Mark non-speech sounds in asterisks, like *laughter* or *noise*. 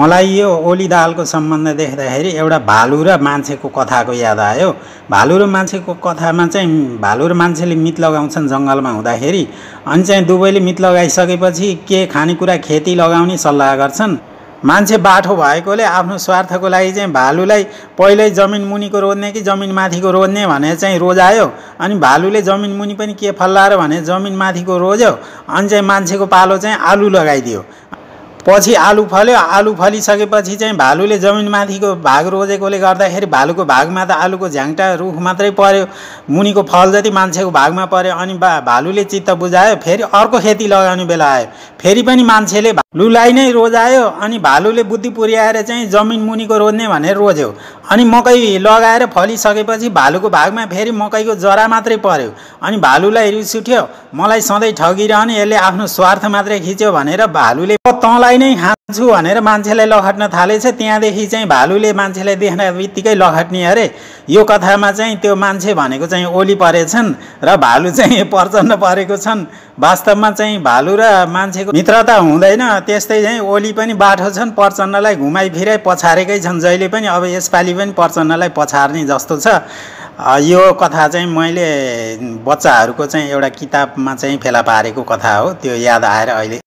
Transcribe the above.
मलाई यो ओली दालको सम्बन्ध देख्दाखेरि एउटा भालु र मान्छेको कथाको याद आयो। भालु र मान्छेको कथामा चाहिँ भालु र मान्छेले मित लगाउँछन् जङ्गलमा हुँदाखेरि। अनि चाहिँ दुवैले मित लगाइसकेपछि के खानेकुरा खेती लगाउने सल्लाह गर्छन्। मान्छे बाठो भएकोले आफ्नो स्वार्थको लागि चाहिँ भालुलाई पहिल्यै जमिन मुनिको रोज्ने कि जमिन माथिको रोज्ने भनेर चाहिँ रोजायो। अनि भालुले जमिन मुनि पनि के फल्ला र भने जमिन माथिको रोज्यो। अनि चाहिँ मान्छेको पालो चाहिँ आलु लगाइदियो। पछि आलु फल्यो। आलु फलिसकेपछि चाहिँ भालुले जमिनमाथिको भाग रोजेकोले गर्दाखेरि भालुको भागमा त आलुको झ्याङ्टा रुख मात्रै पऱ्यो मुनिको फल जति मान्छेको भागमा पऱ्यो अनि बा भालुले चित्त बुझायो फेरि अर्को खेती लगाउने बेला आयो। फेरि पनि मान्छेले भालुलाई नै रोजायो अनि भालुले बुद्धि पुर्याएर चाहिँ जमिन मुनिको रोज्ने भनेर रोज्यो। अनि मकै लगाएर फलिसकेपछि भालुको भागमा फेरि मकैको जरा मात्रै पऱ्यो अनि भालुलाई रिस उठ्यो मलाई सधैँ ठगिरहने यसले आफ्नो स्वार्थ मात्रै खिच्यो भनेर भालुले तँलाई नै खान्छु भनेर मान्छेलाई लखट्न थालेछ। त्यहाँदेखि चाहिँ भालुले मान्छेलाई देख्न बित्तिकै लखट्ने अरे। यो कथामा चाहिँ त्यो मान्छे भनेको चाहिँ ओली परेछन् र भालु चाहिँ *laughs* प्रचण्ड परेको छन्। वास्तवमा चाहिँ भालु र मान्छेको मित्रता हुँदैन। त्यस्तै चाहिँ ओली पनि बाठो छन् प्रचण्डलाई घुमाइ फिराइ पछारेकै छन्। जहिले पनि अब यसपालि पनि प्रचण्डलाई पछार्ने जस्तो छ। यो कथा चाहिँ मैले बच्चाहरूको चाहिँ एउटा किताबमा चाहिँ फेला पारेको कथा हो। त्यो याद आएर अहिले